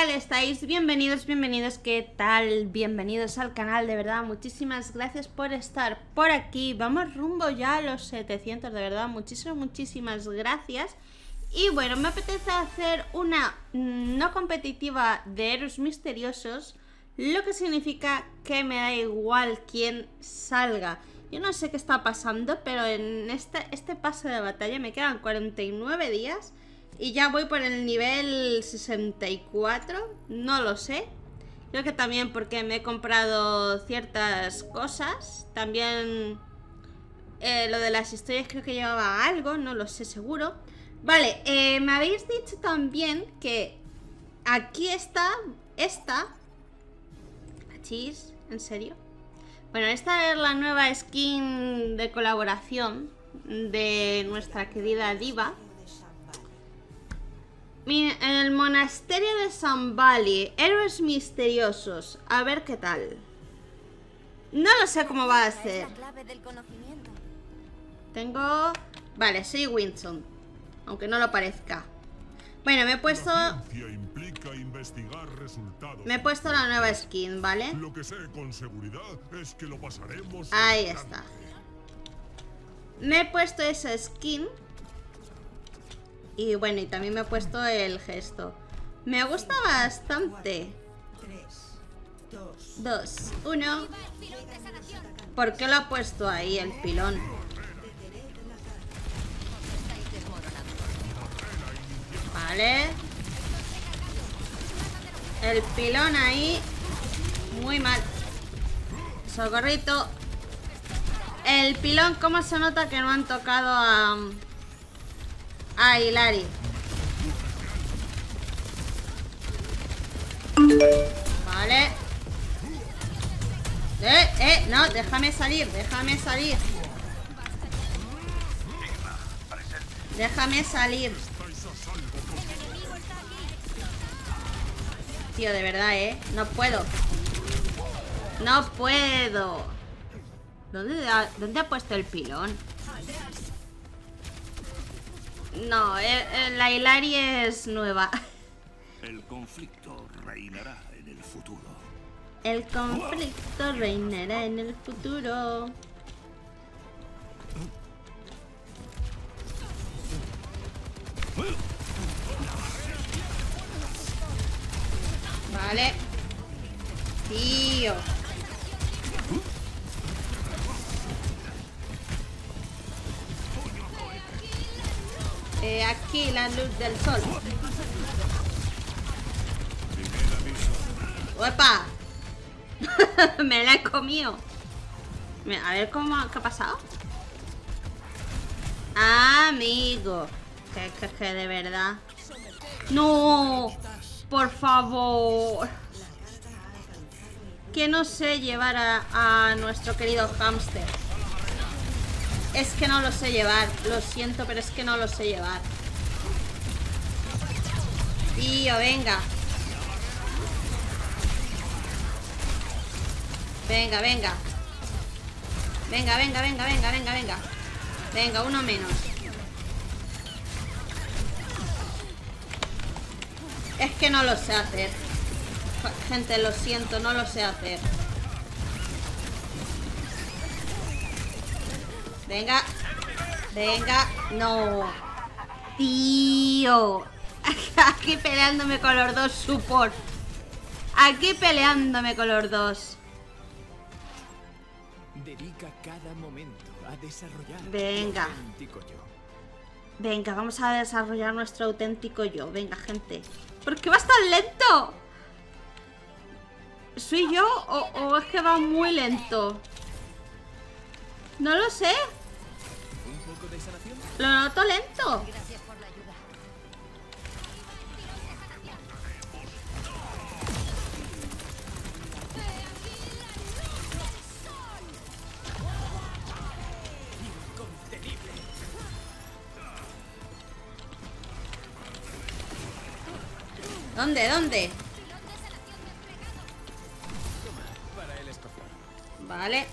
tal estáis? Bienvenidos, bienvenidos, ¿qué tal? Bienvenidos al canal, de verdad, muchísimas gracias por estar por aquí. Vamos rumbo ya a los 700, de verdad, muchísimas, muchísimas gracias. Y bueno, me apetece hacer una no competitiva de héroes misteriosos, lo que significa que me da igual quién salga. Yo no sé qué está pasando, pero en este, este pase de batalla me quedan 49 días y ya voy por el nivel 64, no lo sé. Creo que también porque me he comprado ciertas cosas. También eh, lo de las historias creo que llevaba algo, no lo sé seguro. Vale, eh, me habéis dicho también que aquí está, esta... Chis, ¿en serio? Bueno, esta es la nueva skin de colaboración de nuestra querida diva el monasterio de San Bali, héroes misteriosos. A ver qué tal. No lo sé cómo va a ser. Tengo... Vale, soy Winston. Aunque no lo parezca. Bueno, me he puesto... Me he puesto la nueva skin, ¿vale? Lo que sé con seguridad es que lo pasaremos Ahí está. Me he puesto esa skin y bueno, y también me he puesto el gesto. Me gusta bastante. Dos, uno. ¿Por qué lo ha puesto ahí el pilón? Vale. El pilón ahí. Muy mal. Socorrito. El pilón, ¿cómo se nota que no han tocado a... Ay, Hilari. Vale. Eh, eh, no, déjame salir, déjame salir. Déjame salir. Tío, de verdad, ¿eh? No puedo. No puedo. ¿Dónde ¿Dónde ha puesto el pilón? No, eh, eh, la Hilari es nueva. El conflicto reinará en el futuro. El conflicto reinará en el futuro. Vale. Tío. Aquí la luz del sol. ¡Opa! Me la he comido. A ver cómo qué ha pasado. Amigo. Que, que, de verdad. No. Por favor. Que no sé llevar a, a nuestro querido hámster. Es que no lo sé llevar. Lo siento, pero es que no lo sé llevar. Tío, venga. Venga, venga. Venga, venga, venga, venga, venga, venga. Venga, uno menos. Es que no lo sé hacer. Gente, lo siento, no lo sé hacer. Venga. Venga. No. Tío. Aquí peleándome con los dos support. Aquí peleándome con los dos. Dedica cada momento a desarrollar Venga. Venga, vamos a desarrollar nuestro auténtico yo. Venga, gente. ¿Por qué vas tan lento? ¿Soy yo o, o es que va muy lento? No lo sé. Lo noto lento. ¿Dónde? ¿Dónde? Vale.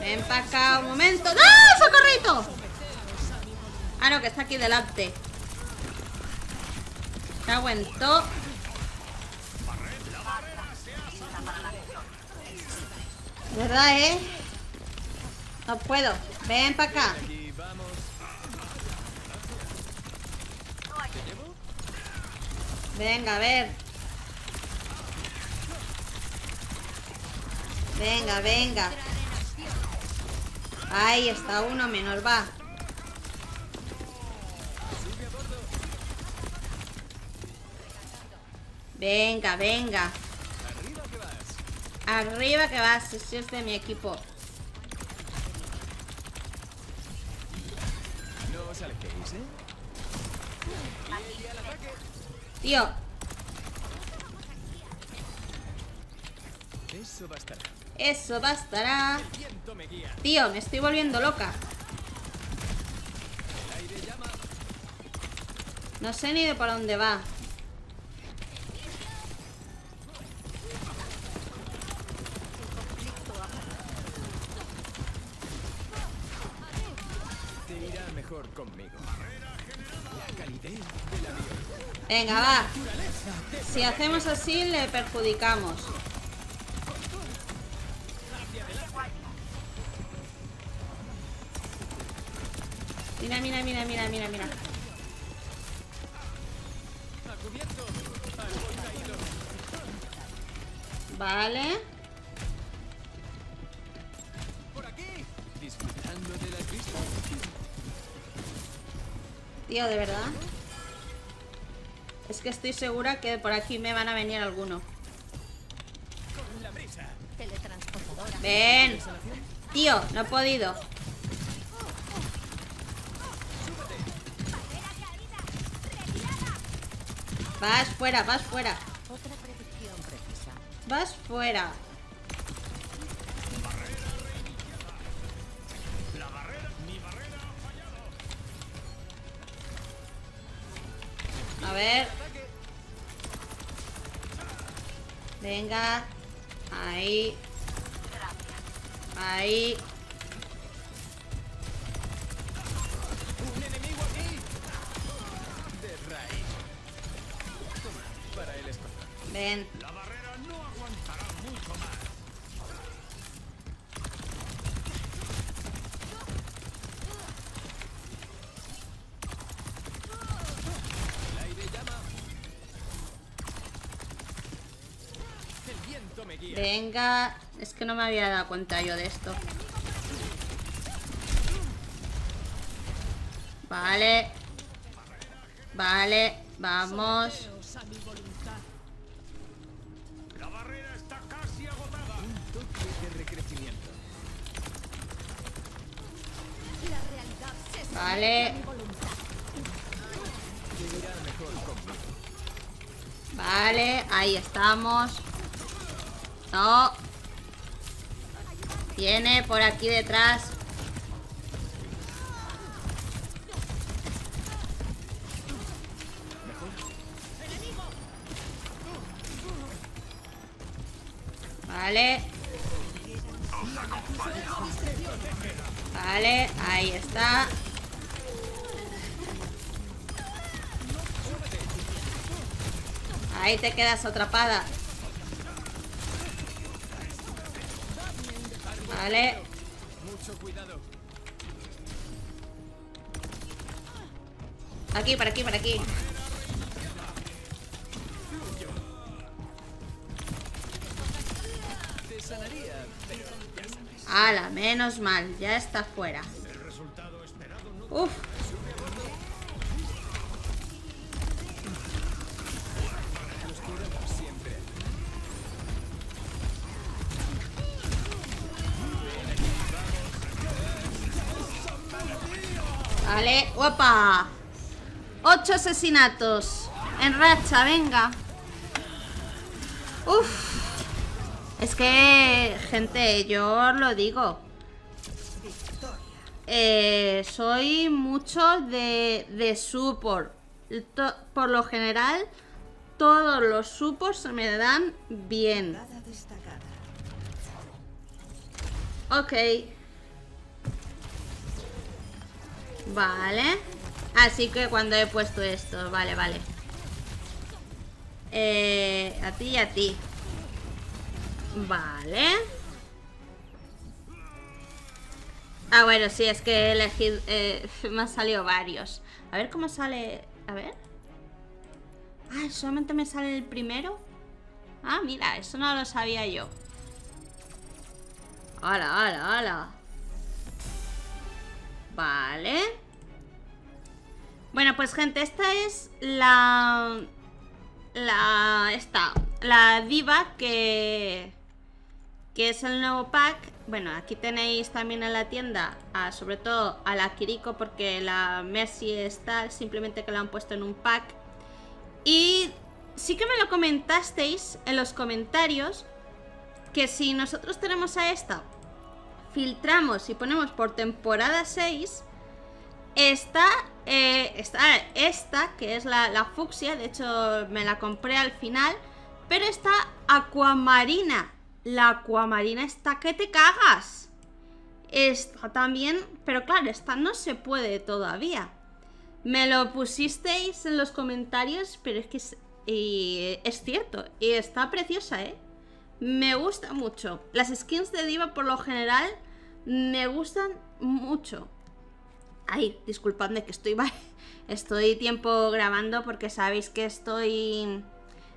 Ven para un momento. ¡No! ¡Socorrito! Ah, no, que está aquí delante. Me aguantó. ¿Verdad, eh? No puedo. Ven para acá. Venga, a ver. Venga, venga. Ahí está uno menos va. Venga, venga. Arriba que vas, si es de mi equipo. No os alejéis, ¿eh? Tío, Eso bastará. eso bastará. Tío, me estoy volviendo loca. No sé ni de por dónde va. Te irá mejor conmigo. La calidez de la vida. Venga, va. Si hacemos así, le perjudicamos. Mira, mira, mira, mira, mira, mira. Vale. Por aquí. Disfrutando de vistas. Tío, de verdad. Es que estoy segura que por aquí me van a venir alguno. Ven. Tío, no he podido. Vas fuera, vas fuera. Vas fuera. A ver. Venga. Ahí. Ahí. Un enemigo aquí. De raíz. Toma, para el escopeta. Ven. La barrera no aguantará mucho más. Es que no me había dado cuenta yo de esto. Vale. Vale. Vamos. La barrera está casi agotada. Un toque de recrecimiento. La realidad se Vale. Vale. Ahí estamos. No. Viene por aquí detrás. Vale. Vale, ahí está. Ahí te quedas atrapada. Vale. Mucho cuidado. Aquí, por aquí, por aquí. Ala, menos mal, ya está fuera. Uf. ¡Opa! Ocho asesinatos en racha, venga. Uf. Es que, gente, yo os lo digo. Eh, soy mucho de, de por lo general, todos los supports se me dan bien. Ok. Vale. Así que cuando he puesto esto, vale, vale. Eh, a ti y a ti. Vale. Ah, bueno, sí, es que he elegido. eh, me han salido varios. A ver cómo sale. A ver. Ah, solamente me sale el primero. Ah, mira, eso no lo sabía yo. ¡Hala, hala, hala! Vale. Bueno, pues gente, esta es la... La... Esta. La diva que... Que es el nuevo pack. Bueno, aquí tenéis también en la tienda, sobre todo a la Kiriko, porque la Mercy está, simplemente que la han puesto en un pack. Y sí que me lo comentasteis en los comentarios, que si nosotros tenemos a esta, filtramos y ponemos por temporada 6, está, eh, está esta, que es la, la fucsia, de hecho me la compré al final, pero está aquamarina. La aquamarina está que te cagas. Está también, pero claro, esta no se puede todavía. Me lo pusisteis en los comentarios, pero es que es cierto, y está preciosa, ¿eh? Me gusta mucho. Las skins de diva por lo general me gustan mucho. Ay, disculpadme que estoy estoy tiempo grabando porque sabéis que estoy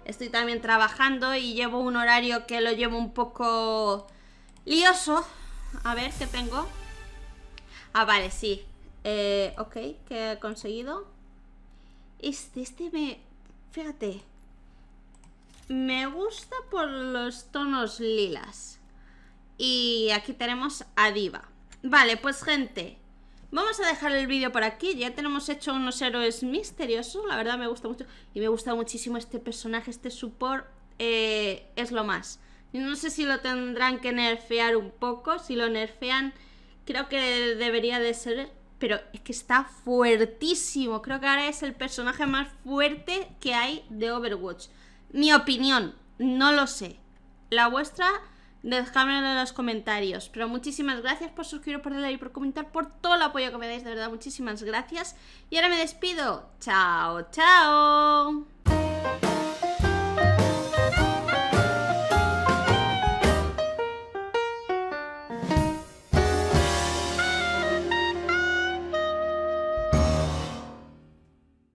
estoy también trabajando y llevo un horario que lo llevo un poco lioso. A ver qué tengo. Ah, vale, sí. Eh, ok, ¿qué he conseguido? Este, este me... Fíjate. Me gusta por los tonos lilas. Y aquí tenemos a Diva. Vale, pues gente, vamos a dejar el vídeo por aquí. Ya tenemos hecho unos héroes misteriosos. La verdad me gusta mucho. Y me gusta muchísimo este personaje, este support. eh, es lo más. No sé si lo tendrán que nerfear un poco. Si lo nerfean, creo que debería de ser... Pero es que está fuertísimo. Creo que ahora es el personaje más fuerte que hay de Overwatch. Mi opinión, no lo sé. La vuestra, dejadmelo en los comentarios. Pero muchísimas gracias por suscribiros, por darle y por comentar, por todo el apoyo que me dais. De verdad, muchísimas gracias. Y ahora me despido. Chao, chao.